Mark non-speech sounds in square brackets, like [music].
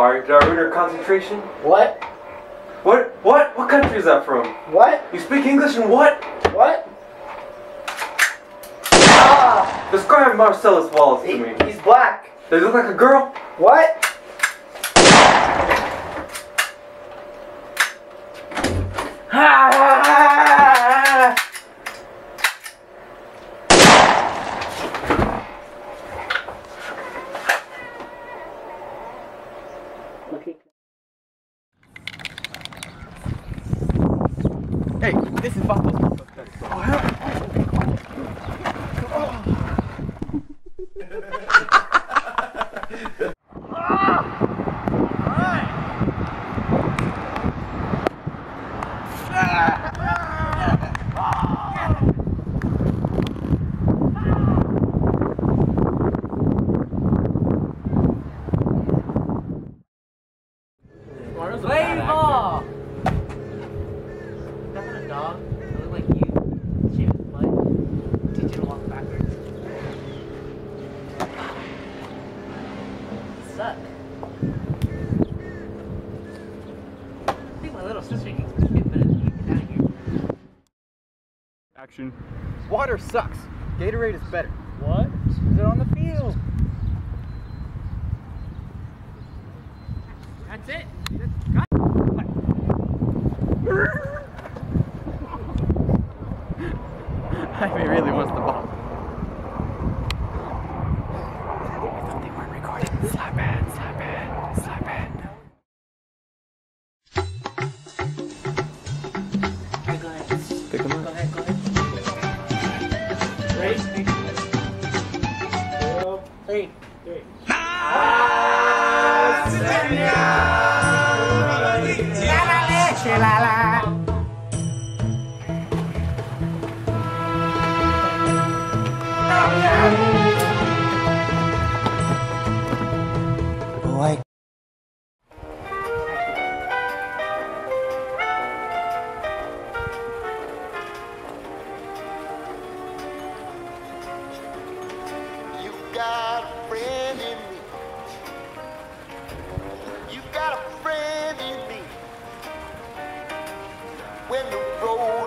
sorry. Did I ruin your concentration? What? What? What? What country is that from? What? You speak English and what? What? Ah! Describe Marsellus Wallace to me. he's black. Does he look like a girl? What? Ah! Hey, this is Vatos. Play [laughs] [laughs] ball! That kind of dog, I look like you. Shave his butt. Teach you to walk backwards. You suck. I think my little sister can get better than you. Get out of here. Action. Water sucks. Gatorade is better. What? Is it on the field? Jaime really wants the ball. I thought they weren't recording. Slap bad, slap bad, slap bad. Alright, go ahead. Pick them Go up. ahead, go ahead. Ready? Three. You got in the road.